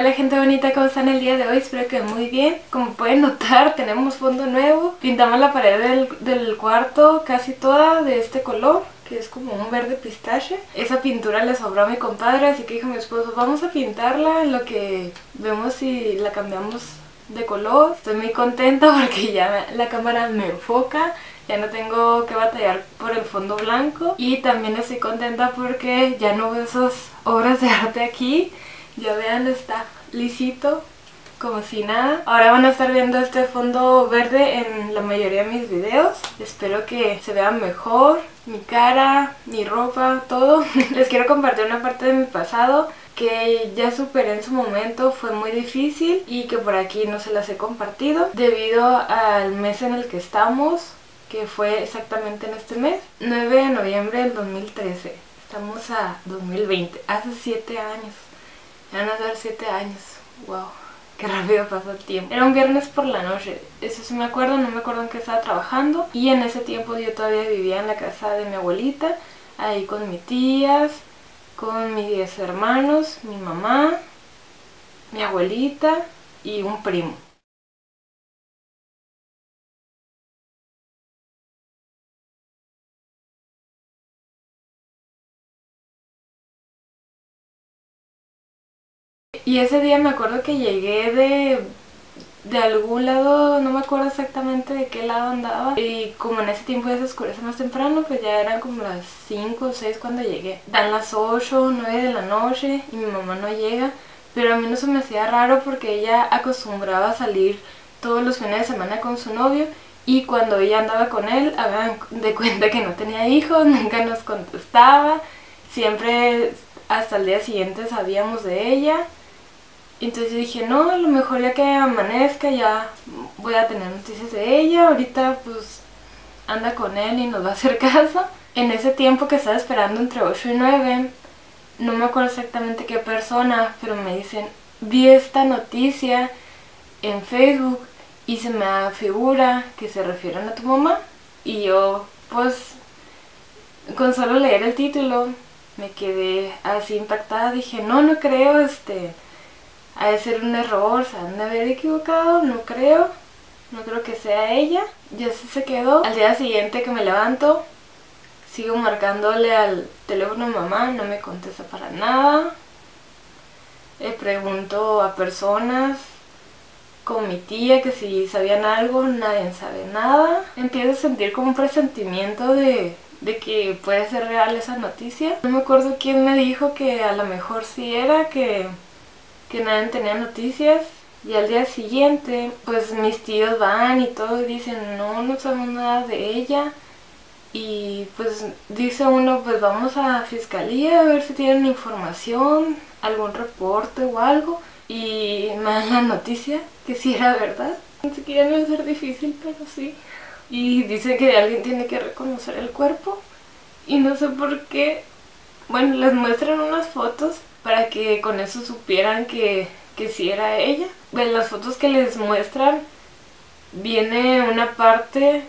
Hola gente bonita, ¿cómo están el día de hoy? Espero que muy bien. Como pueden notar, tenemos fondo nuevo. Pintamos la pared del, del cuarto casi toda de este color que es como un verde pistache. Esa pintura le sobró a mi compadre, así que dijo mi esposo, vamos a pintarla en lo que vemos si la cambiamos de color. Estoy muy contenta porque ya la cámara me enfoca, ya no tengo que batallar por el fondo blanco y también estoy contenta porque ya no veo esas obras de arte aquí. Ya vean, está lisito como si nada. Ahora van a estar viendo este fondo verde en la mayoría de mis videos. Espero que se vean mejor, mi cara, mi ropa, todo. Les quiero compartir una parte de mi pasado que ya superé en su momento, fue muy difícil y que por aquí no se las he compartido debido al mes en el que estamos, que fue exactamente en este mes, 9 de noviembre del 2013. Estamos a 2020, hace 7 años. Van a dar 7 años. Wow. Qué rápido pasó el tiempo. Era un viernes por la noche, eso sí me acuerdo, no me acuerdo en qué estaba trabajando. Y en ese tiempo yo todavía vivía en la casa de mi abuelita, ahí con mis tías, con mis 10 hermanos, mi mamá, mi abuelita y un primo. Y ese día me acuerdo que llegué de, de algún lado, no me acuerdo exactamente de qué lado andaba. Y como en ese tiempo ya se oscurece más temprano, pues ya eran como las 5 o 6 cuando llegué. Dan las 8 o 9 de la noche y mi mamá no llega. Pero a mí no se me hacía raro porque ella acostumbraba a salir todos los fines de semana con su novio. Y cuando ella andaba con él, hagan de cuenta que no tenía hijos, nunca nos contestaba. Siempre hasta el día siguiente sabíamos de ella. Entonces dije, no, a lo mejor ya que amanezca ya voy a tener noticias de ella. Ahorita pues anda con él y nos va a hacer caso. En ese tiempo que estaba esperando entre 8 y 9, no me acuerdo exactamente qué persona, pero me dicen, vi esta noticia en Facebook y se me figura que se refieren a tu mamá. Y yo pues con solo leer el título me quedé así impactada. Dije, no, no creo, este ha de ser un error, se han de haber equivocado, no creo, no creo que sea ella. Ya se, se quedó. Al día siguiente que me levanto, sigo marcándole al teléfono de mamá, no me contesta para nada. Le pregunto a personas, con mi tía, que si sabían algo, nadie sabe nada. Empiezo a sentir como un presentimiento de, de que puede ser real esa noticia. No me acuerdo quién me dijo que a lo mejor sí era, que que nadie tenía noticias. Y al día siguiente, pues mis tíos van y todos dicen, no, no sabemos nada de ella. Y pues dice uno, pues vamos a fiscalía a ver si tienen información, algún reporte o algo. Y dan la noticia que sí era verdad. Ni siquiera no a ser difícil, pero sí. Y dice que alguien tiene que reconocer el cuerpo. Y no sé por qué. Bueno, les muestran unas fotos para que con eso supieran que, que sí era ella. En las fotos que les muestran viene una parte,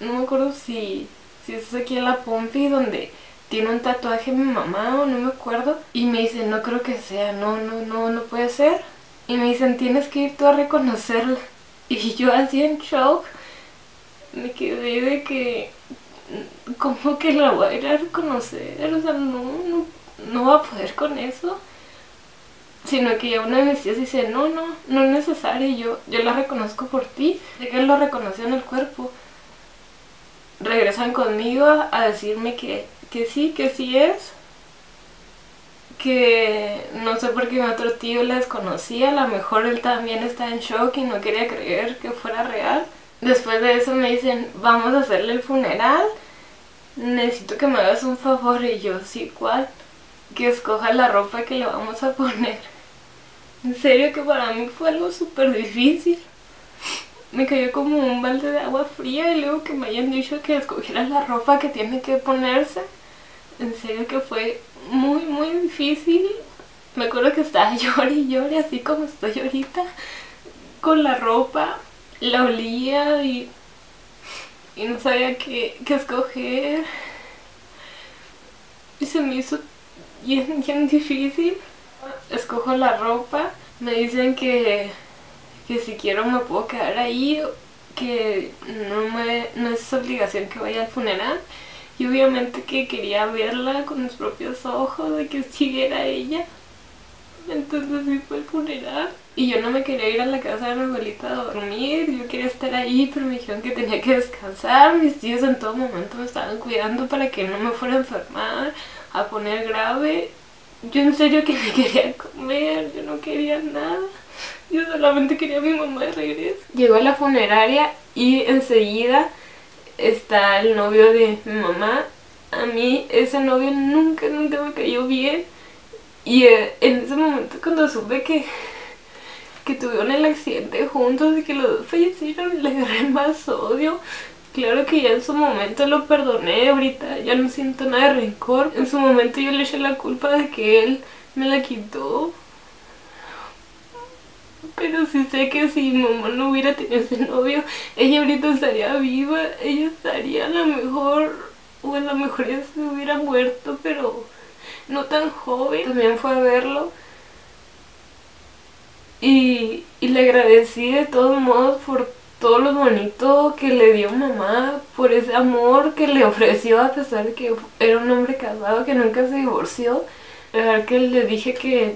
no me acuerdo si, si es aquí en la Pompi, donde tiene un tatuaje mi mamá o no me acuerdo. Y me dicen, no creo que sea, no, no, no, no puede ser. Y me dicen, tienes que ir tú a reconocerla. Y yo así en shock me quedé de que, ¿cómo que la voy a ir a reconocer? O sea, no, no no va a poder con eso. Sino que ya una de mis tías dice, no, no, no es necesario, yo, yo la reconozco por ti. De que él lo reconoció en el cuerpo. Regresan conmigo a, decirme que, que sí, que sí es. Que no sé por qué mi otro tío la desconocía, a lo mejor él también está en shock y no quería creer que fuera real. Después de eso me dicen, vamos a hacerle el funeral, necesito que me hagas un favor y yo, sí, ¿cuál? Que escoja la ropa que le vamos a poner. En serio que para mí fue algo súper difícil. Me cayó como un balde de agua fría y luego que me hayan dicho que escogiera la ropa que tiene que ponerse. En serio que fue muy muy difícil. Me acuerdo que estaba llorando y llorando así como estoy ahorita con la ropa. La olía y, y no sabía qué, qué escoger. Y se me hizo es bien difícil. Escojo la ropa, Me dicen que, que si quiero me puedo quedar ahí, que no, me, no es obligación que vaya al funeral. Y obviamente que quería verla con mis propios ojos, de que siguiera ella. Entonces sí fue el funeral. Y yo no me quería ir a la casa de mi abuelita a dormir, yo quería estar ahí, pero me dijeron que tenía que descansar. Mis tíos en todo momento me estaban cuidando para que no me fuera a enfermar, a poner grave. Yo en serio que me quería comer, yo no quería nada. Yo solamente quería a mi mamá de regreso. Llegó a la funeraria y enseguida está el novio de mi mamá. A mí ese novio nunca, nunca me cayó bien. Y eh, en ese momento cuando supe que, que tuvieron el accidente juntos y que los dos fallecieron, le agarré más odio. Claro que ya en su momento lo perdoné, ahorita ya no siento nada de rencor. En su momento yo le eché la culpa de que él me la quitó. Pero sí sé que si mi mamá no hubiera tenido ese novio, ella ahorita estaría viva, ella estaría a lo mejor, o a lo mejor ya se hubiera muerto, pero no tan joven. También fue a verlo. Y, y le agradecí de todos modos por todo lo bonito que le dio mamá, por ese amor que le ofreció a pesar de que era un hombre casado que nunca se divorció. La que le dije que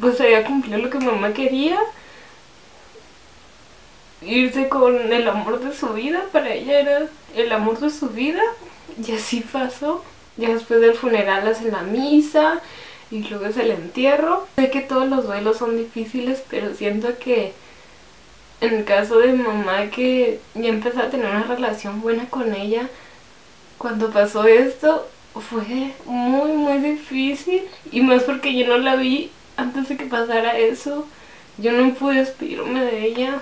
pues había cumplido lo que mamá quería. Irse con el amor de su vida, para ella era el amor de su vida. Y así pasó. Ya después del funeral hacen la misa y luego es el entierro. Sé que todos los duelos son difíciles, pero siento que en el caso de mamá que ya empezó a tener una relación buena con ella, cuando pasó esto fue muy muy difícil y más porque yo no la vi antes de que pasara eso. Yo no pude despedirme de ella,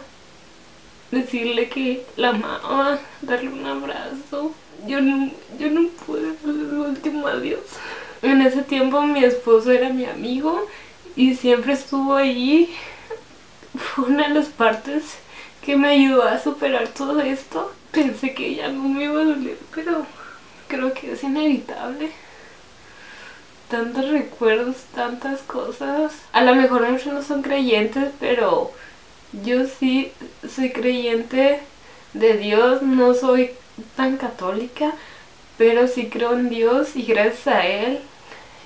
decirle que la amaba, darle un abrazo yo no, yo no pude darle adiós. En ese tiempo mi esposo era mi amigo y siempre estuvo allí. Fue una de las partes que me ayudó a superar todo esto. Pensé que ya no me iba a doler, pero creo que es inevitable. Tantos recuerdos, tantas cosas. A lo mejor muchos no son creyentes, pero yo sí soy creyente de Dios, no soy tan católica, pero sí creo en Dios y gracias a Él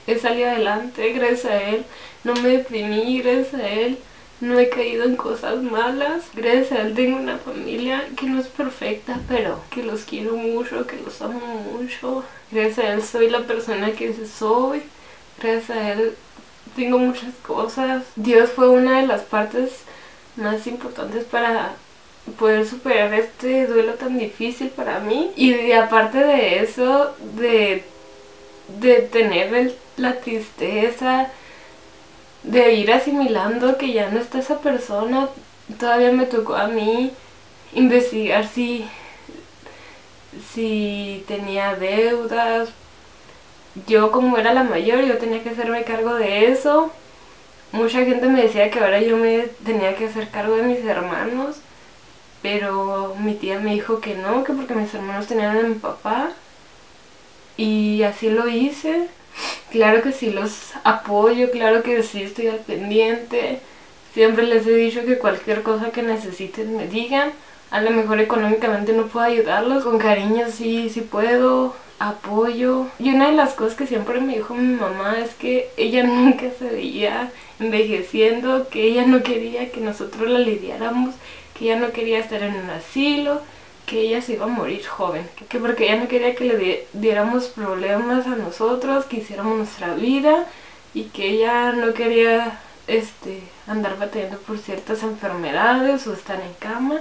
he salido adelante, gracias a Él no me deprimí, gracias a Él no he caído en cosas malas, gracias a Él tengo una familia que no es perfecta, pero que los quiero mucho, que los amo mucho, gracias a Él soy la persona que soy, gracias a Él tengo muchas cosas, Dios fue una de las partes más importantes para poder superar este duelo tan difícil para mí. Y aparte de eso de, de tener la tristeza de ir asimilando que ya no está esa persona todavía me tocó a mí investigar si si tenía deudas. Yo como era la mayor yo tenía que hacerme cargo de eso. Mucha gente me decía que ahora yo me tenía que hacer cargo de mis hermanos pero mi tía me dijo que no, que porque mis hermanos tenían a mi papá. Y así lo hice. Claro que sí los apoyo, claro que sí estoy al pendiente. Siempre les he dicho que cualquier cosa que necesiten me digan. A lo mejor económicamente no puedo ayudarlos, con cariño sí, sí puedo, apoyo. Y una de las cosas que siempre me dijo mi mamá es que ella nunca se veía envejeciendo, que ella no quería que nosotros la lidiáramos que ella no quería estar en un asilo, que ella se iba a morir joven, que porque ella no quería que le diéramos problemas a nosotros, que hiciéramos nuestra vida y que ella no quería este, andar batallando por ciertas enfermedades o estar en cama.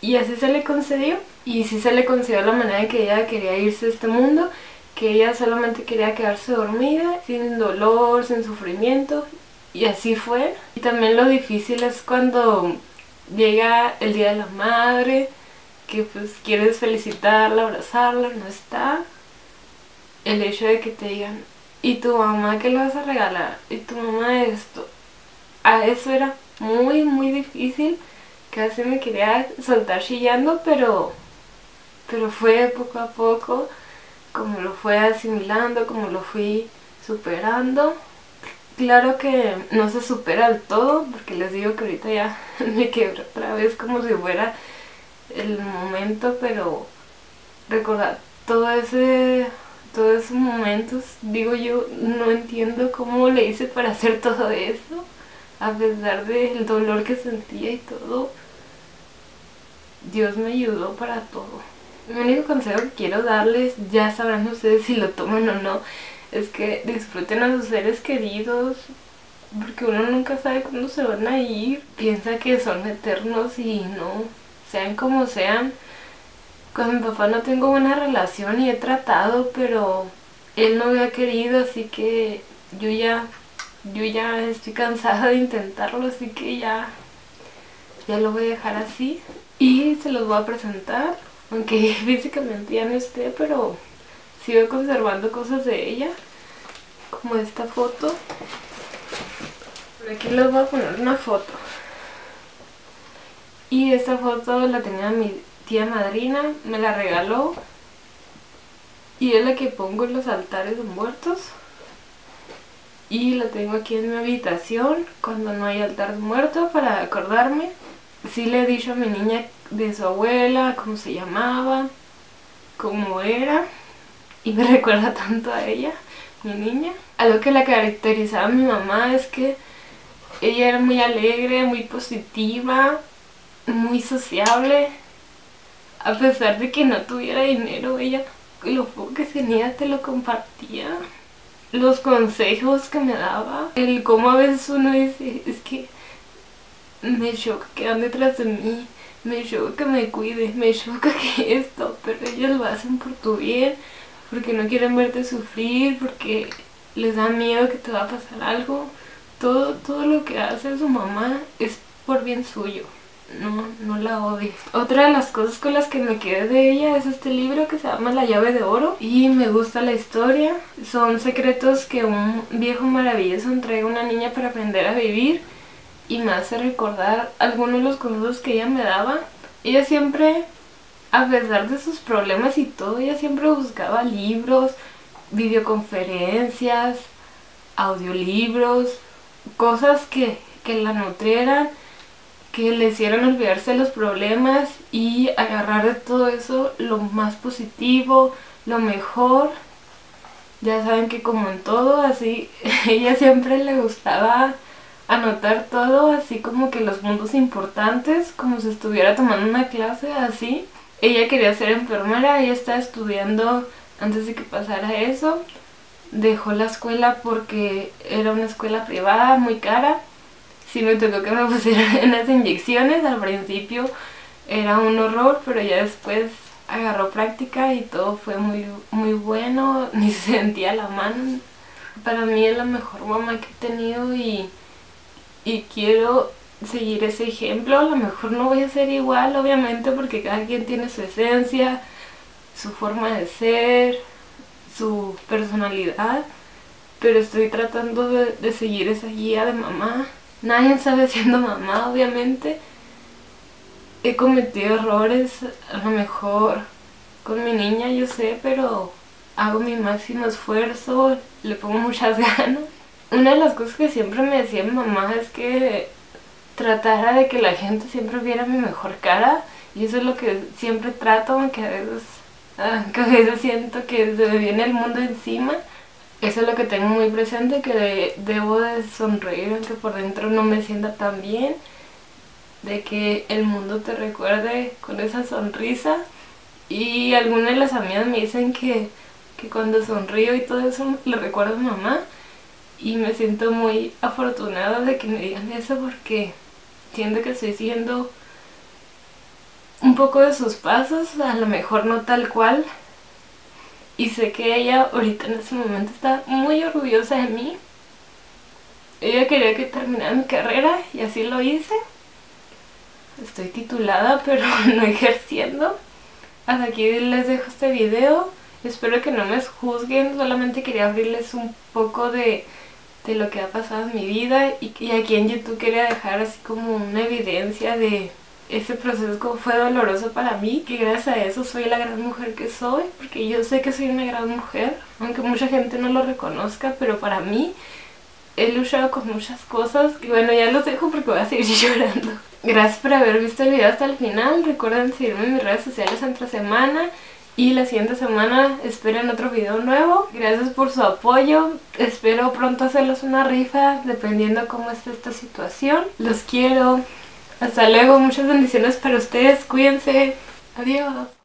Y así se le concedió. Y sí se le concedió la manera que ella quería irse de este mundo, que ella solamente quería quedarse dormida, sin dolor, sin sufrimiento. Y así fue. Y también lo difícil es cuando llega el día de la madre, que pues quieres felicitarla, abrazarla, no está. El hecho de que te digan, ¿y tu mamá qué le vas a regalar? ¿Y tu mamá esto? A eso era muy, muy difícil. Casi me quería soltar chillando, pero, pero fue poco a poco, como lo fue asimilando, como lo fui superando. Claro que no se supera al todo, porque les digo que ahorita ya me quebré otra vez como si fuera el momento, pero recordar todo ese, todos esos momentos, digo yo, no entiendo cómo le hice para hacer todo eso, a pesar del dolor que sentía y todo, Dios me ayudó para todo. Mi único consejo que quiero darles, ya sabrán ustedes si lo toman o no, es que disfruten a sus seres queridos, porque uno nunca sabe cuándo se van a ir. Piensa que son eternos y no, sean como sean. Con mi papá no tengo buena relación y he tratado, pero él no me ha querido, así que yo ya, yo ya estoy cansada de intentarlo, así que ya, ya lo voy a dejar así. Y se los voy a presentar, aunque físicamente ya no esté, pero sigo conservando cosas de ella, como esta foto. Por aquí les voy a poner una foto. Y esta foto la tenía mi tía madrina, me la regaló. Y es la que pongo en los altares muertos. Y la tengo aquí en mi habitación cuando no hay altar muerto para acordarme. Sí le he dicho a mi niña de su abuela, cómo se llamaba, cómo era y me recuerda tanto a ella, mi niña. Algo que la caracterizaba a mi mamá es que ella era muy alegre, muy positiva, muy sociable. A pesar de que no tuviera dinero, ella lo poco que tenía te lo compartía. Los consejos que me daba, el cómo a veces uno dice, es que me choca que ande detrás de mí, me choca que me cuide, me choca que esto, pero ellos lo hacen por tu bien porque no quieren verte sufrir, porque les da miedo que te va a pasar algo. Todo, todo lo que hace su mamá es por bien suyo. No, no la odio. Otra de las cosas con las que me quedé de ella es este libro que se llama La llave de oro y me gusta la historia. Son secretos que un viejo maravilloso entrega a una niña para aprender a vivir y me hace recordar algunos de los consejos que ella me daba. Ella siempre a pesar de sus problemas y todo, ella siempre buscaba libros, videoconferencias, audiolibros, cosas que, que la nutrieran, que le hicieran olvidarse de los problemas y agarrar de todo eso lo más positivo, lo mejor. Ya saben que como en todo, así, ella siempre le gustaba anotar todo, así como que los puntos importantes, como si estuviera tomando una clase, así ella quería ser enfermera, ella estaba estudiando antes de que pasara eso. Dejó la escuela porque era una escuela privada muy cara. Sí me tocó que me pusieran las inyecciones. Al principio era un horror, pero ya después agarró práctica y todo fue muy, muy bueno. Ni se sentía la mano. Para mí es la mejor mamá que he tenido y, y quiero seguir ese ejemplo. A lo mejor no voy a ser igual, obviamente, porque cada quien tiene su esencia, su forma de ser, su personalidad. Pero estoy tratando de, seguir esa guía de mamá. Nadie sabe siendo mamá, obviamente. He cometido errores, a lo mejor con mi niña, yo sé, pero hago mi máximo esfuerzo, le pongo muchas ganas. Una de las cosas que siempre me decía mamá es que tratara de que la gente siempre viera mi mejor cara y eso es lo que siempre trato, aunque a veces, ah, a veces siento que se me viene el mundo encima. Eso es lo que tengo muy presente, que debo de sonreír aunque por dentro no me sienta tan bien, de que el mundo te recuerde con esa sonrisa y algunas de las amigas me dicen que, que cuando sonrío y todo eso le recuerdo a mamá y me siento muy afortunada de que me digan eso porque que estoy siguiendo un poco de sus pasos, a lo mejor no tal cual. Y sé que ella ahorita en este momento está muy orgullosa de mí. Ella quería que terminara mi carrera y así lo hice. Estoy titulada pero no ejerciendo. Hasta aquí les dejo este video. Espero que no me juzguen, solamente quería abrirles un poco de lo que ha pasado en mi vida y, aquí en YouTube quería dejar así como una evidencia de ese proceso fue doloroso para mí, que gracias a eso soy la gran mujer que soy, porque yo sé que soy una gran mujer, aunque mucha gente no lo reconozca, pero para mí he luchado con muchas cosas y bueno, ya los dejo porque voy a seguir llorando. Gracias por haber visto el video hasta el final. Recuerden seguirme en mis redes sociales entre semana. Y la siguiente semana esperen otro video nuevo. Gracias por su apoyo. Espero pronto hacerles una rifa dependiendo cómo esté esta situación. Los quiero. Hasta luego. Muchas bendiciones para ustedes. Cuídense. Adiós.